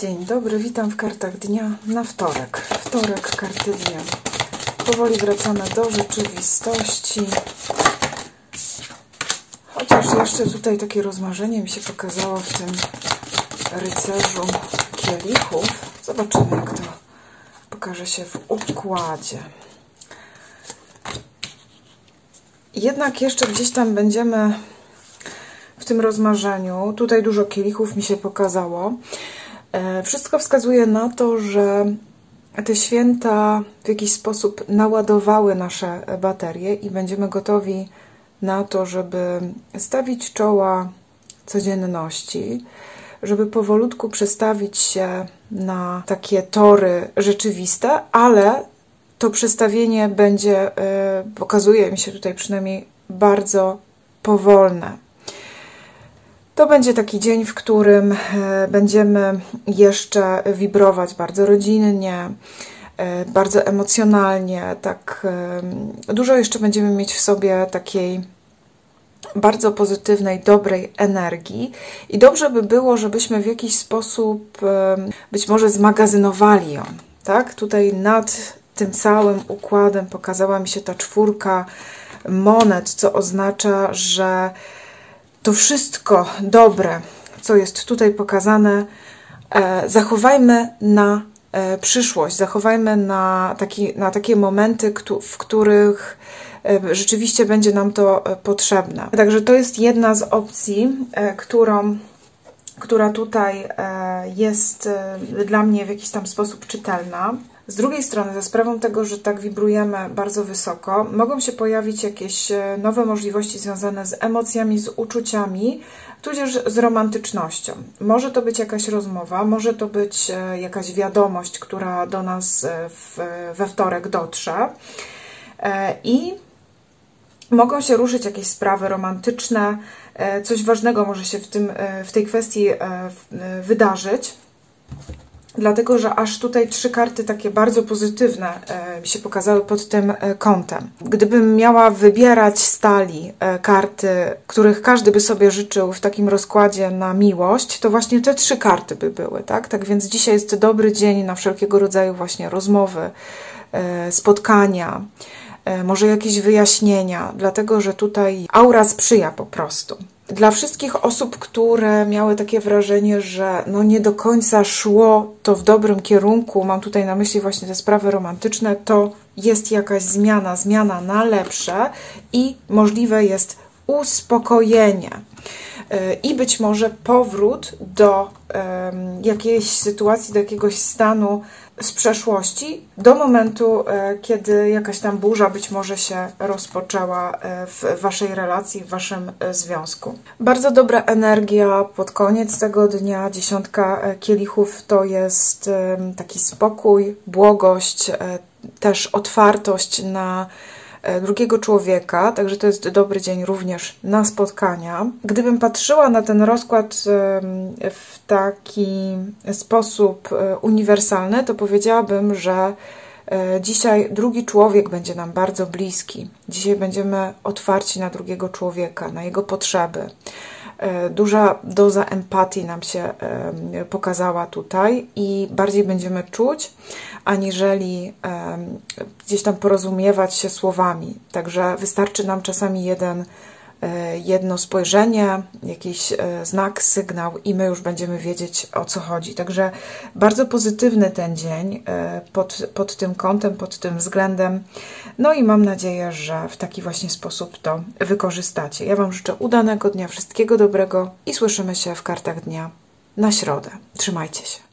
Dzień dobry, witam w kartach dnia na wtorek. Wtorek, karty dnia. Powoli wracamy do rzeczywistości. Chociaż jeszcze tutaj takie rozmarzenie mi się pokazało w tym rycerzu kielichów. Zobaczymy, jak to pokaże się w układzie. Jednak jeszcze gdzieś tam będziemy w tym rozmarzeniu. Tutaj dużo kielichów mi się pokazało. E, wszystko wskazuje na to, że te święta w jakiś sposób naładowały nasze baterie i będziemy gotowi na to, żeby stawić czoła codzienności, żeby powolutku przestawić się na takie tory rzeczywiste, ale to przestawienie będzie, e, pokazuje mi się tutaj przynajmniej, bardzo powolne. To będzie taki dzień, w którym e, będziemy jeszcze wibrować bardzo rodzinnie, e, bardzo emocjonalnie, tak e, dużo jeszcze będziemy mieć w sobie takiej bardzo pozytywnej, dobrej energii i dobrze by było, żebyśmy w jakiś sposób być może zmagazynowali ją, tak? Tutaj nad tym całym układem pokazała mi się ta czwórka monet, co oznacza, że to wszystko dobre, co jest tutaj pokazane, e, zachowajmy na e, przyszłość, zachowajmy na, taki, na takie momenty, w których e, rzeczywiście będzie nam to potrzebne. Także to jest jedna z opcji, którą, która tutaj jest dla mnie w jakiś tam sposób czytelna. Z drugiej strony, za sprawą tego, że tak wibrujemy bardzo wysoko, mogą się pojawić jakieś e, nowe możliwości związane z emocjami, z uczuciami, tudzież z romantycznością. Może to być jakaś rozmowa, może to być e, jakaś wiadomość, która do nas e, w, we wtorek dotrze. I mogą się ruszyć jakieś sprawy romantyczne, coś ważnego może się w, tym, w tej kwestii wydarzyć dlatego że aż tutaj trzy karty takie bardzo pozytywne mi się pokazały pod tym e, kątem. Gdybym miała wybierać stali e, karty, których każdy by sobie życzył w takim rozkładzie na miłość, to właśnie te trzy karty by były, tak? Tak więc dzisiaj jest dobry dzień na wszelkiego rodzaju właśnie rozmowy, e, spotkania, może jakieś wyjaśnienia, dlatego że tutaj aura sprzyja po prostu. Dla wszystkich osób, które miały takie wrażenie, że no nie do końca szło to w dobrym kierunku, mam tutaj na myśli właśnie te sprawy romantyczne, to jest jakaś zmiana, zmiana na lepsze i możliwe jest uspokojenie i być może powrót do jakiejś sytuacji, do jakiegoś stanu z przeszłości do momentu, e, kiedy jakaś tam burza być może się rozpoczęła e, w Waszej relacji, w Waszym e, związku. Bardzo dobra energia pod koniec tego dnia. Dziesiątka kielichów to jest taki spokój, błogość, też otwartość na E, drugiego człowieka, także to jest dobry dzień również na spotkania. Gdybym patrzyła na ten rozkład w taki sposób e, uniwersalny, to powiedziałabym, że e, Dzisiaj drugi człowiek będzie nam bardzo bliski. Dzisiaj będziemy otwarci na drugiego człowieka, na jego potrzeby. Duża doza empatii nam się pokazała tutaj i bardziej będziemy czuć, aniżeli gdzieś tam porozumiewać się słowami. Także wystarczy nam czasami jeden, e, jedno spojrzenie, jakiś e, znak, sygnał i my już będziemy wiedzieć o co chodzi. Także bardzo pozytywny ten dzień e, pod, pod tym kątem, pod tym względem. No i mam nadzieję, że w taki właśnie sposób to wykorzystacie. Ja Wam życzę udanego dnia, wszystkiego dobrego i słyszymy się w kartach dnia na środę. Trzymajcie się.